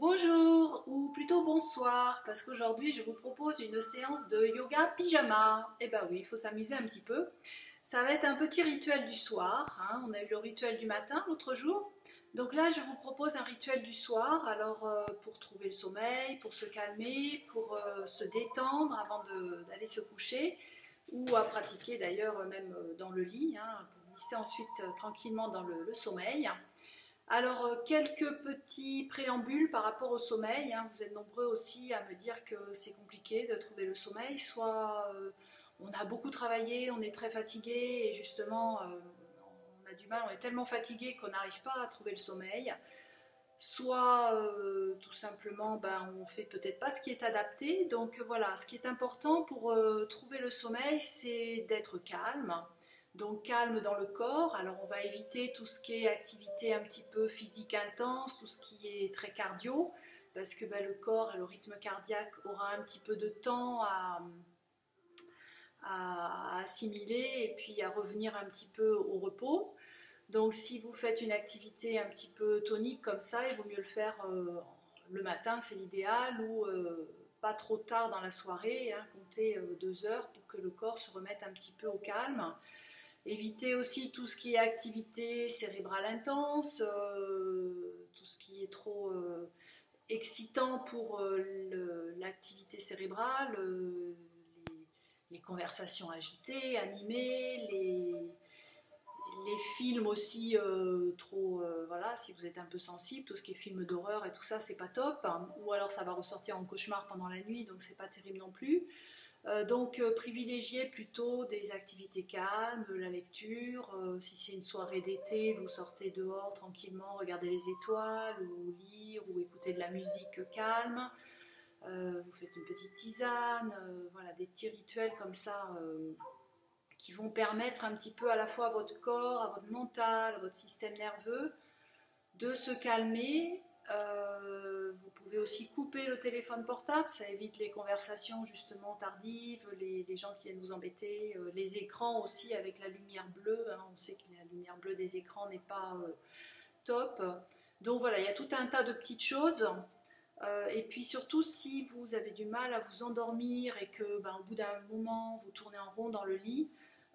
Bonjour ou plutôt bonsoir parce qu'aujourd'hui je vous propose une séance de yoga pyjama. Eh ben oui, il faut s'amuser un petit peu. Ça va être un petit rituel du soir. hein. On a eu le rituel du matin l'autre jour. Donc là, je vous propose un rituel du soir. Alors euh, pour trouver le sommeil, pour se calmer, pour euh, se détendre avant d'aller se coucher ou à pratiquer d'ailleurs même euh, dans le lit hein, pour glisser ensuite tranquillement dans le sommeil. Alors, euh, quelques petits préambules par rapport au sommeil. hein. Vous êtes nombreux aussi à me dire que c'est compliqué de trouver le sommeil. Soit euh, on a beaucoup travaillé, on est très fatigué et justement euh, on a du mal, on est tellement fatigué qu'on n'arrive pas à trouver le sommeil. Soit tout simplement ben, on fait peut-être pas ce qui est adapté. Donc voilà, ce qui est important pour trouver le sommeil, c'est d'être calme. Donc calme dans le corps, alors on va éviter tout ce qui est activité un petit peu physique intense, tout ce qui est très cardio, parce que ben, le corps et le rythme cardiaque aura un petit peu de temps à, assimiler et puis à revenir un petit peu au repos. Donc si vous faites une activité un petit peu tonique comme ça, il vaut mieux le faire euh, le matin, c'est l'idéal, ou euh, pas trop tard dans la soirée, hein, comptez euh, deux heures pour que le corps se remette un petit peu au calme. Évitez aussi tout ce qui est activité cérébrale intense, euh, tout ce qui est trop euh, excitant pour euh, l'activité cérébrale, les, conversations agitées, animées, les, films aussi trop, voilà, si vous êtes un peu sensible, tout ce qui est film d'horreur et tout ça, c'est pas top. Ou alors ça va ressortir en cauchemar pendant la nuit, donc c'est pas terrible non plus. Euh, donc euh, privilégiez plutôt des activités calmes, la lecture. euh, si c'est une soirée d'été, vous sortez dehors tranquillement, regardez les étoiles, ou lire, ou écouter de la musique calme. Vous faites une petite tisane, voilà, des petits rituels comme ça qui vont permettre un petit peu à la fois à votre corps, à votre mental, à votre système nerveux de se calmer. Pouvez aussi couper le téléphone portable, ça évite les conversations justement tardives, les, les gens qui viennent vous embêter, euh, les écrans aussi avec la lumière bleue. hein. on sait que la lumière bleue des écrans n'est pas euh, top. Donc voilà, il y a tout un tas de petites choses. Euh, et puis surtout, si vous avez du mal à vous endormir et que ben, au bout d'un moment vous tournez en rond dans le lit,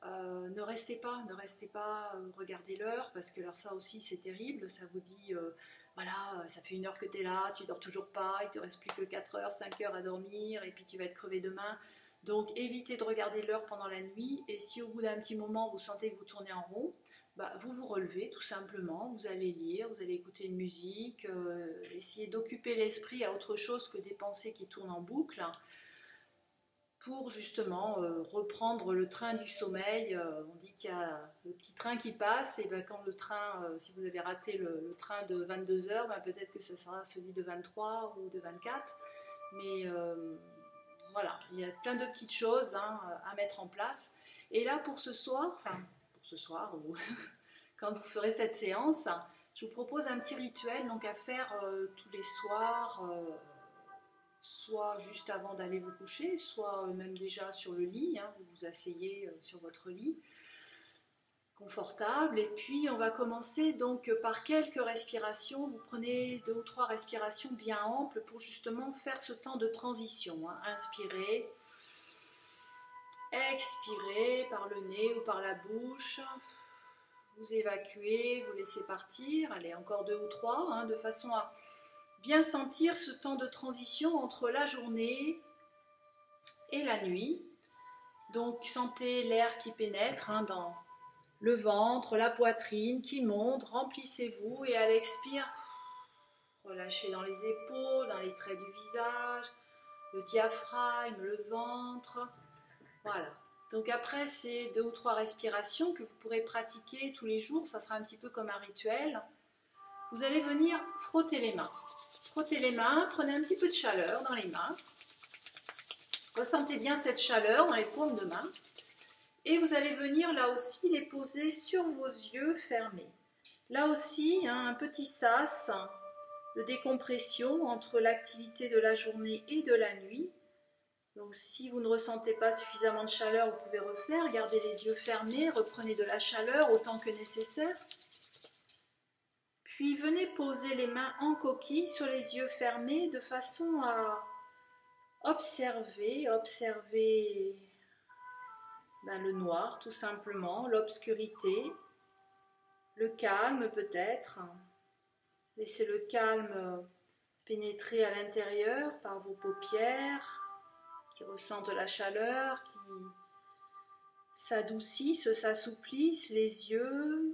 euh, ne restez pas, ne restez pas, euh, regardez l'heure, parce que alors ça aussi c'est terrible, ça vous dit, euh, voilà, ça fait une heure que tu es là, tu dors toujours pas, il te reste plus que 4 heures, 5 heures à dormir, et puis tu vas être crevé demain. Donc évitez de regarder l'heure pendant la nuit, et si au bout d'un petit moment vous sentez que vous tournez en rond, bah, vous vous relevez tout simplement, vous allez lire, vous allez écouter une musique, essayer d'occuper l'esprit à autre chose que des pensées qui tournent en boucle pour justement euh, reprendre le train du sommeil. Euh, on dit qu'il y a le petit train qui passe, et ben, quand le train, euh, si vous avez raté le, train de 22 heures, ben, peut-être que ce sera celui de 23 ou de 24. Mais voilà, il y a plein de petites choses hein, à mettre en place. Et là, pour ce soir, enfin, pour ce soir, ou quand vous ferez cette séance, je vous propose un petit rituel donc à faire tous les soirs. Soit juste avant d'aller vous coucher, soit euh, même déjà sur le lit, hein, vous vous asseyez euh, sur votre lit confortable. Et puis on va commencer donc euh, par quelques respirations, vous prenez deux ou trois respirations bien amples pour justement faire ce temps de transition, hein. inspirez, expirez par le nez ou par la bouche, vous évacuez, vous laissez partir, allez encore deux ou trois, hein, de façon à bien sentir ce temps de transition entre la journée et la nuit. Donc sentez l'air qui pénètre hein, dans le ventre, la poitrine qui monte, remplissez-vous et à l'expire, relâchez dans les épaules, dans les traits du visage, le diaphragme, le ventre. Voilà. Donc après ces deux ou trois respirations que vous pourrez pratiquer tous les jours, ça sera un petit peu comme un rituel. Vous allez venir frotter les mains. Frottez les mains, prenez un petit peu de chaleur dans les mains. Ressentez bien cette chaleur dans les paumes de main. Et vous allez venir là aussi les poser sur vos yeux fermés. Là aussi, hein, un petit sas de décompression entre l'activité de la journée et de la nuit. Donc si vous ne ressentez pas suffisamment de chaleur, vous pouvez refaire. Gardez les yeux fermés, reprenez de la chaleur autant que nécessaire. Puis venez poser les mains en coquille sur les yeux fermés de façon à observer, observer ben, le noir tout simplement, l'obscurité, le calme peut-être. Laissez le calme pénétrer à l'intérieur par vos paupières qui ressentent la chaleur, qui s'adoucissent, s'assouplissent, les yeux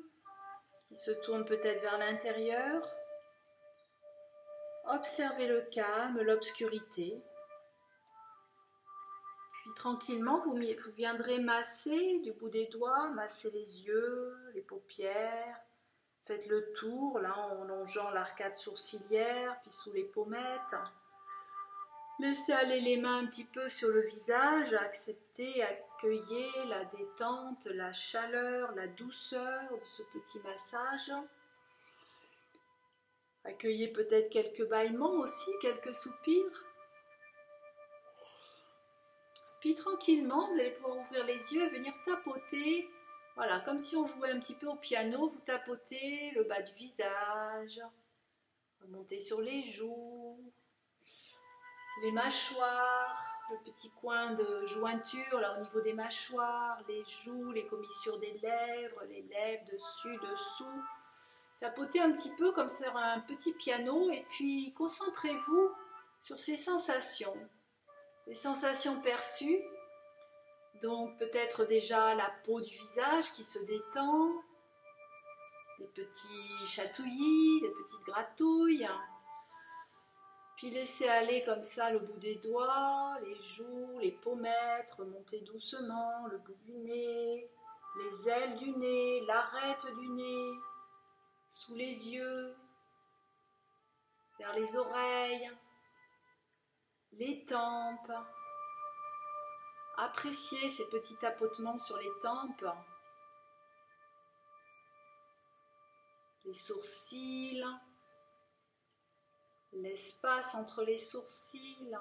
qui se tournent peut-être vers l'intérieur. Observez le calme, l'obscurité. Puis tranquillement, vous, vous viendrez masser du bout des doigts, masser les yeux, les paupières, Faites le tour, là, en longeant l'arcade sourcilière, puis sous les pommettes. Laissez aller les mains un petit peu sur le visage, acceptez, accueillez la détente, la chaleur, la douceur de ce petit massage. Accueillez peut-être quelques bâillements aussi, quelques soupirs. Puis tranquillement, vous allez pouvoir ouvrir les yeux et venir tapoter voilà, comme si on jouait un petit peu au piano, vous tapotez le bas du visage, remontez sur les joues, les mâchoires, le petit coin de jointure là au niveau des mâchoires, les joues, les commissures des lèvres, les lèvres dessus, dessous. Tapotez un petit peu comme sur un petit piano et puis concentrez-vous sur ces sensations, les sensations perçues donc peut-être déjà la peau du visage qui se détend, des petits chatouillis, des petites gratouilles. Puis laissez aller comme ça le bout des doigts, les joues, les pommettes, remonter doucement le bout du nez, les ailes du nez, l'arête du nez, sous les yeux, vers les oreilles, les tempes. Appréciez ces petits tapotements sur les tempes, les sourcils, l'espace entre les sourcils,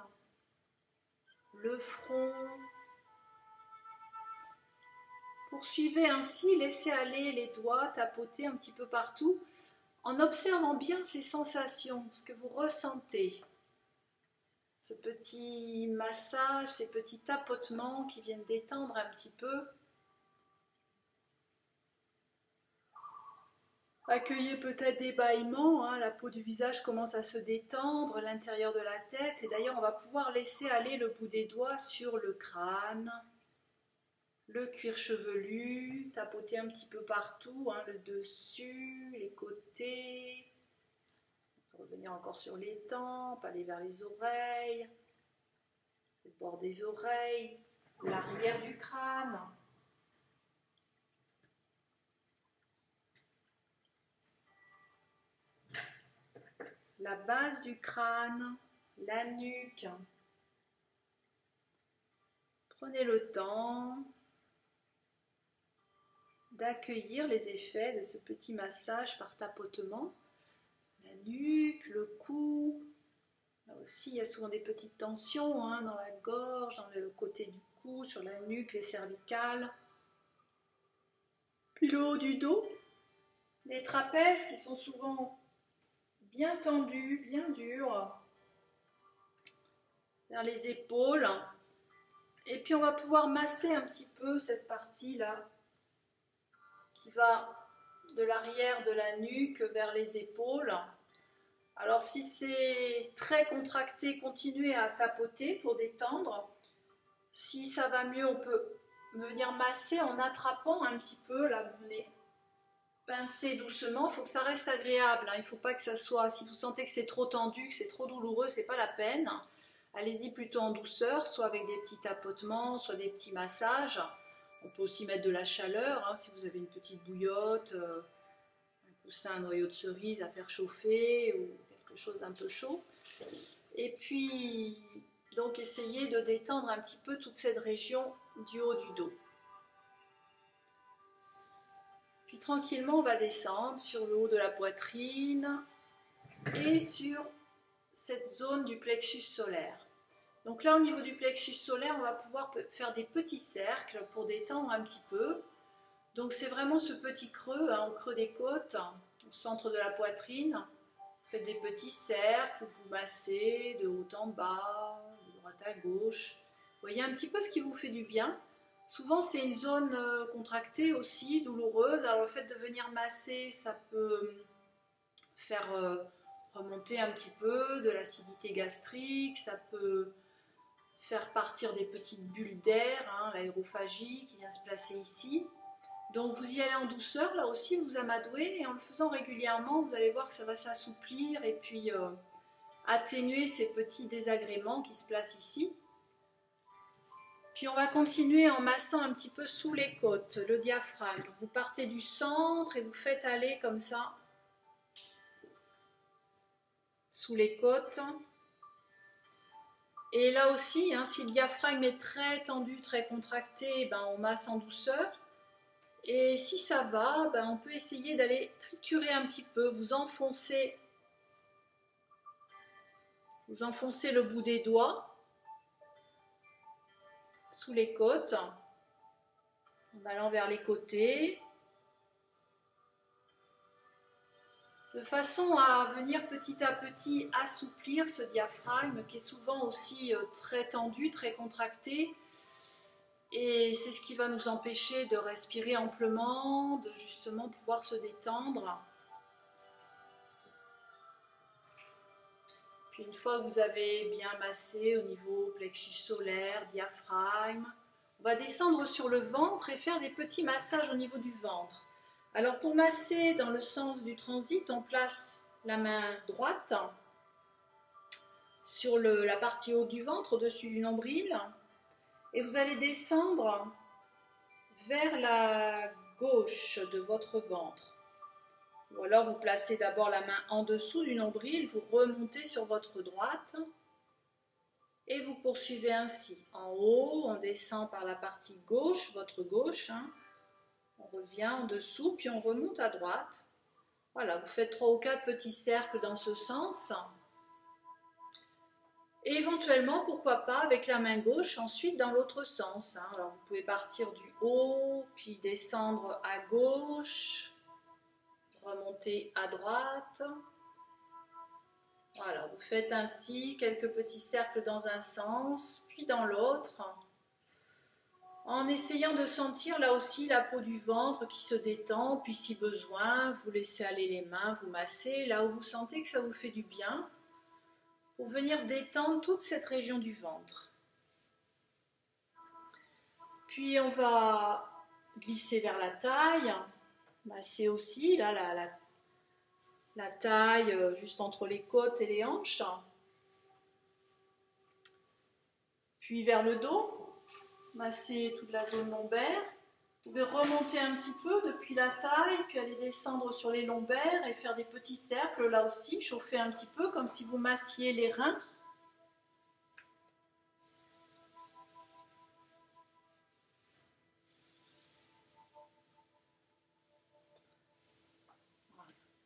le front. Poursuivez ainsi, laissez aller les doigts tapoter un petit peu partout en observant bien ces sensations, ce que vous ressentez ce petit massage, ces petits tapotements qui viennent détendre un petit peu. Accueillez peut-être des bâillements, hein. la peau du visage commence à se détendre, l'intérieur de la tête, et d'ailleurs on va pouvoir laisser aller le bout des doigts sur le crâne, le cuir chevelu, tapoter un petit peu partout, hein, le dessus, les côtés, Revenir encore sur les tempes, aller vers les oreilles, le bord des oreilles, l'arrière du crâne. La base du crâne, la nuque. Prenez le temps d'accueillir les effets de ce petit massage par tapotement nuque, le cou. Là aussi, il y a souvent des petites tensions hein, dans la gorge, dans le côté du cou, sur la nuque, les cervicales. Puis le haut du dos, les trapèzes qui sont souvent bien tendus, bien durs, vers les épaules. Et puis on va pouvoir masser un petit peu cette partie-là qui va de l'arrière de la nuque vers les épaules. Alors si c'est très contracté, continuez à tapoter pour détendre. Si ça va mieux, on peut venir masser en attrapant un petit peu. Là, vous pincer doucement. Il faut que ça reste agréable. Hein. Il ne faut pas que ça soit. Si vous sentez que c'est trop tendu, que c'est trop douloureux, c'est pas la peine. Allez-y plutôt en douceur, soit avec des petits tapotements, soit des petits massages. On peut aussi mettre de la chaleur hein, si vous avez une petite bouillotte, euh, un coussin, un noyau de cerise à faire chauffer ou chose un peu chaud. Et puis, donc, essayez de détendre un petit peu toute cette région du haut du dos. Puis tranquillement, on va descendre sur le haut de la poitrine et sur cette zone du plexus solaire. Donc là, au niveau du plexus solaire, on va pouvoir faire des petits cercles pour détendre un petit peu. Donc c'est vraiment ce petit creux, hein, au creux des côtes, au centre de la poitrine. Faites des petits cercles, vous massez de haut en bas, de droite à gauche. Voyez un petit peu ce qui vous fait du bien. Souvent, c'est une zone euh, contractée aussi, douloureuse. Alors, le fait de venir masser, ça peut faire euh, remonter un petit peu de l'acidité gastrique, ça peut faire partir des petites bulles d'air, hein, l'aérophagie qui vient se placer ici. Donc vous y allez en douceur, là aussi vous amadouez et en le faisant régulièrement, vous allez voir que ça va s'assouplir et puis euh, atténuer ces petits désagréments qui se placent ici. On va continuer en massant un petit peu sous les côtes, le diaphragme. Vous partez du centre et vous faites aller comme ça sous les côtes. Et là aussi, hein, si le diaphragme est très tendu, très contracté, ben on masse en douceur. Et si ça va, ben on peut essayer d'aller triturer un petit peu, vous enfoncez, vous enfoncez le bout des doigts sous les côtes, en allant vers les côtés, de façon à venir petit à petit assouplir ce diaphragme qui est souvent aussi euh, très tendu, très contracté. Et c'est ce qui va nous empêcher de respirer amplement, de justement pouvoir se détendre. Une fois que vous avez bien massé au niveau plexus solaire, diaphragme, on va descendre sur le ventre et faire des petits massages au niveau du ventre. Alors pour masser dans le sens du transit, on place la main droite sur la partie haute du ventre, au-dessus du nombril, et vous allez descendre vers la gauche de votre ventre. Ou alors vous placez d'abord la main en dessous du nombril, vous remontez sur votre droite et vous poursuivez ainsi. En haut, on descend par la partie gauche, votre gauche, hein. on revient en dessous, puis on remonte à droite. Voilà, vous faites trois ou quatre petits cercles dans ce sens. Et éventuellement, pourquoi pas, avec la main gauche, ensuite dans l'autre sens. Hein. Alors vous pouvez partir du haut, puis descendre à gauche, remonter à droite. Voilà, vous faites ainsi quelques petits cercles dans un sens, puis dans l'autre, en essayant de sentir là aussi la peau du ventre qui se détend, puis si besoin, vous laissez aller les mains, vous massez là où vous sentez que ça vous fait du bien pour venir détendre toute cette région du ventre. Puis on va glisser vers la taille, masser aussi là, la, la taille euh, juste entre les côtes et les hanches. Puis vers le dos, masser toute la zone lombaire. Vous pouvez remonter un petit peu depuis la taille, puis aller descendre sur les lombaires et faire des petits cercles là aussi, chauffer un petit peu comme si vous massiez les reins.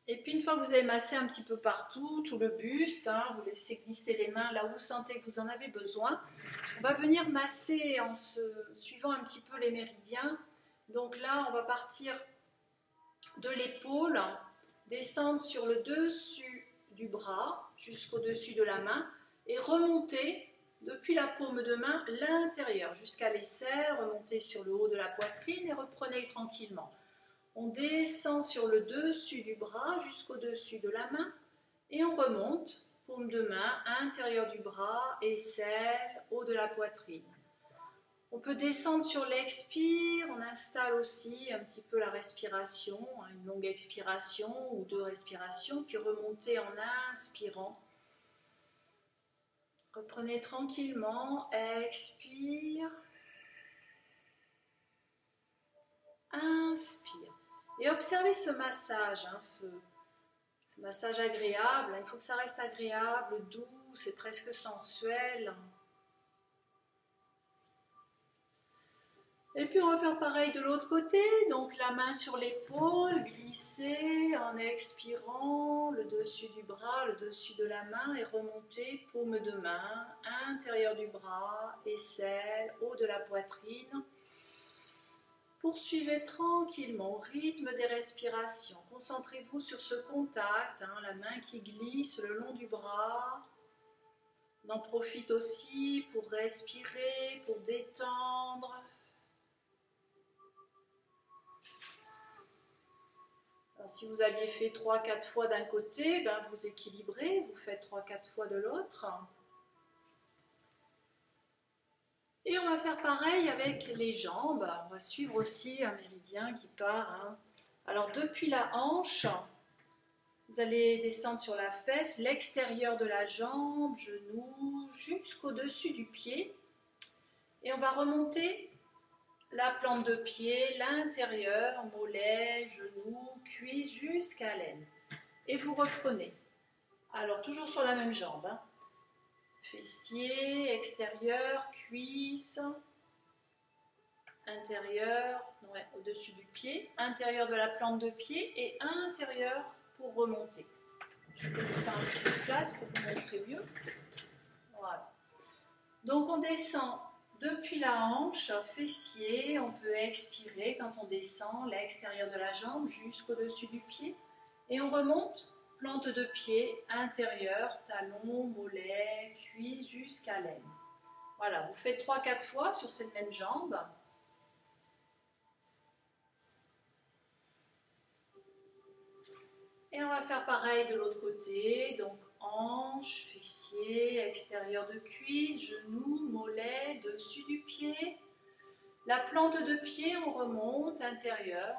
Et puis une fois que vous avez massé un petit peu partout, tout le buste, hein, vous laissez glisser les mains là où vous sentez que vous en avez besoin, on va venir masser en suivant un petit peu les méridiens donc là, on va partir de l'épaule, descendre sur le dessus du bras jusqu'au dessus de la main et remonter depuis la paume de main l'intérieur jusqu'à l'aisselle, remontez sur le haut de la poitrine et reprenez tranquillement. On descend sur le dessus du bras jusqu'au dessus de la main et on remonte, paume de main, intérieur du bras, aisselle, haut de la poitrine. On peut descendre sur l'expire, on installe aussi un petit peu la respiration, hein, une longue expiration ou deux respirations, puis remonter en inspirant. Reprenez tranquillement, expire, inspire. Et observez ce massage, hein, ce, ce massage agréable. Il faut que ça reste agréable, doux, c'est presque sensuel. Et puis on va faire pareil de l'autre côté, donc la main sur l'épaule, glisser en expirant le dessus du bras, le dessus de la main et remonter paume de main, intérieur du bras, aisselle, haut de la poitrine. Poursuivez tranquillement au rythme des respirations. Concentrez-vous sur ce contact, hein, la main qui glisse le long du bras. On en profite aussi pour respirer, pour détendre. si vous aviez fait 3-4 fois d'un côté, ben vous équilibrez, vous faites 3-4 fois de l'autre. Et on va faire pareil avec les jambes. On va suivre aussi un méridien qui part. Hein. Alors depuis la hanche, vous allez descendre sur la fesse, l'extérieur de la jambe, genou, jusqu'au-dessus du pied. Et on va remonter la plante de pied, l'intérieur, mollet, genou, cuisse jusqu'à l'aine. Et vous reprenez. Alors toujours sur la même jambe. Hein fessier, extérieur, cuisse, intérieur, au-dessus du pied, intérieur de la plante de pied et intérieur pour remonter. J'essaie de faire un petit peu de place pour vous montrer mieux. Voilà. Donc on descend depuis la hanche, fessier, on peut expirer quand on descend l'extérieur de la jambe jusqu'au-dessus du pied et on remonte plante de pied intérieur, talon, mollet, cuisse jusqu'à l'aine. Voilà, vous faites 3-4 fois sur cette même jambe. Et on va faire pareil de l'autre côté, donc hanche, fessier, extérieur de cuisse, genou, mollet, dessus du pied. La plante de pied, on remonte, intérieur,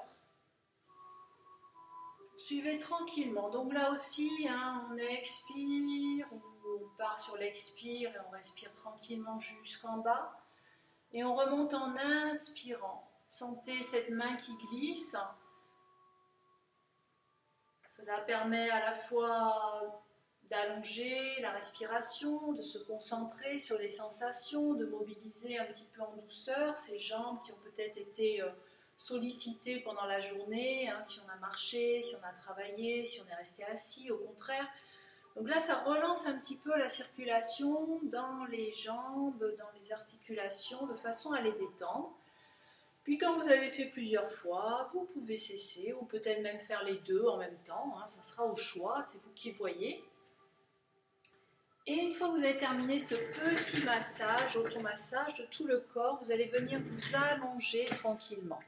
Suivez tranquillement. Donc là aussi, hein, on expire, on part sur l'expire et on respire tranquillement jusqu'en bas. Et on remonte en inspirant. Sentez cette main qui glisse. Cela permet à la fois d'allonger la respiration, de se concentrer sur les sensations, de mobiliser un petit peu en douceur ces jambes qui ont peut-être été euh, sollicité pendant la journée, hein, si on a marché, si on a travaillé, si on est resté assis, au contraire. Donc là, ça relance un petit peu la circulation dans les jambes, dans les articulations, de façon à les détendre. Puis quand vous avez fait plusieurs fois, vous pouvez cesser ou peut-être même faire les deux en même temps. Hein, ça sera au choix, c'est vous qui voyez. Et une fois que vous avez terminé ce petit massage, automassage de tout le corps, vous allez venir vous allonger tranquillement.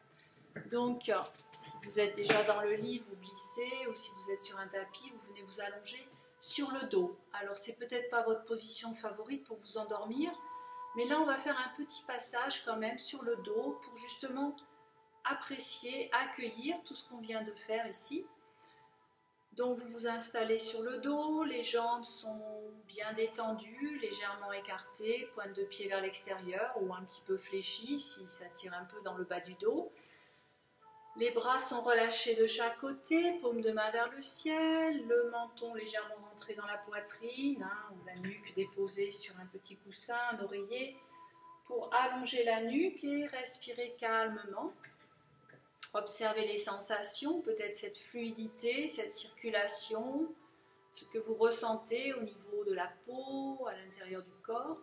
Donc, si vous êtes déjà dans le lit, vous glissez, ou si vous êtes sur un tapis, vous venez vous allonger sur le dos. Alors, c'est peut-être pas votre position favorite pour vous endormir, mais là, on va faire un petit passage quand même sur le dos pour justement apprécier, accueillir tout ce qu'on vient de faire ici. Donc, vous vous installez sur le dos, les jambes sont bien détendues, légèrement écartées, pointe de pied vers l'extérieur ou un petit peu fléchies si ça tire un peu dans le bas du dos. Les bras sont relâchés de chaque côté, paume de main vers le ciel, le menton légèrement rentré dans la poitrine, hein, ou la nuque déposée sur un petit coussin, un oreiller, pour allonger la nuque et respirer calmement. Observez les sensations, peut-être cette fluidité, cette circulation, ce que vous ressentez au niveau de la peau, à l'intérieur du corps.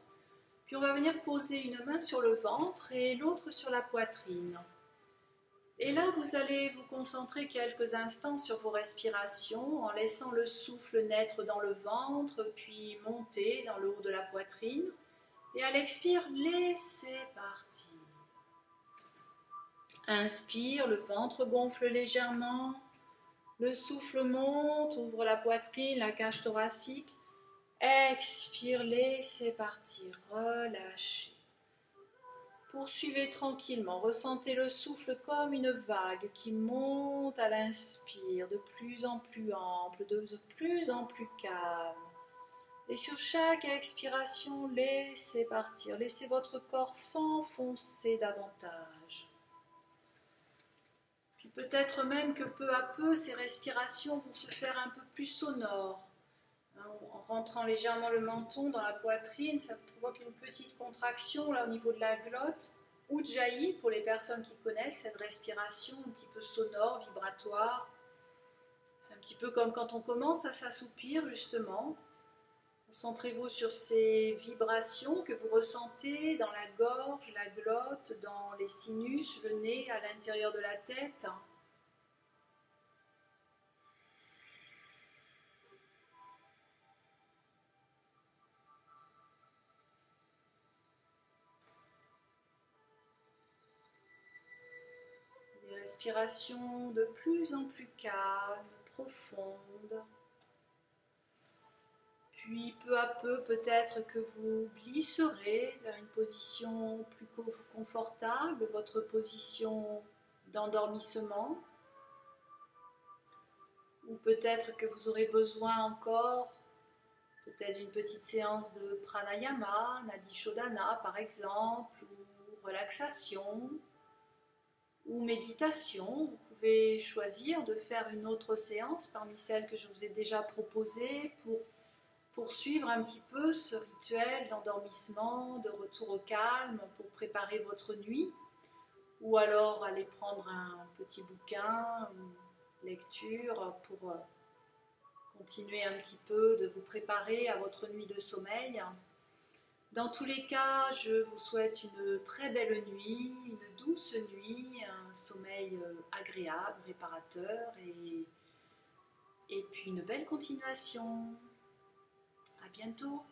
Puis on va venir poser une main sur le ventre et l'autre sur la poitrine. Et là, vous allez vous concentrer quelques instants sur vos respirations en laissant le souffle naître dans le ventre, puis monter dans le haut de la poitrine. Et à l'expire, laissez partir. Inspire, le ventre gonfle légèrement. Le souffle monte, ouvre la poitrine, la cage thoracique. Expire, laissez partir, relâchez. Poursuivez tranquillement, ressentez le souffle comme une vague qui monte à l'inspire, de plus en plus ample, de plus en plus calme. Et sur chaque expiration, laissez partir, laissez votre corps s'enfoncer davantage. Puis peut-être même que peu à peu, ces respirations vont se faire un peu plus sonores. Hein, en rentrant légèrement le menton dans la poitrine, ça provoque une petite contraction là au niveau de la glotte. Ujjayi, pour les personnes qui connaissent cette respiration un petit peu sonore, vibratoire. C'est un petit peu comme quand on commence à s'assoupir justement. On Concentrez-vous sur ces vibrations que vous ressentez dans la gorge, la glotte, dans les sinus, le nez, à l'intérieur de la tête. Des respirations de plus en plus calmes, profondes. Puis peu à peu, peut-être que vous glisserez vers une position plus confortable, votre position d'endormissement. Ou peut-être que vous aurez besoin encore, peut-être d'une petite séance de pranayama, nadi shodhana par exemple, ou relaxation, ou méditation. Vous pouvez choisir de faire une autre séance parmi celles que je vous ai déjà proposées pour poursuivre un petit peu ce rituel d'endormissement, de retour au calme pour préparer votre nuit, ou alors aller prendre un petit bouquin, une lecture pour euh, continuer un petit peu de vous préparer à votre nuit de sommeil. Dans tous les cas, je vous souhaite une très belle nuit, une douce nuit, un sommeil euh, agréable, réparateur et, puis une belle continuation. Bientôt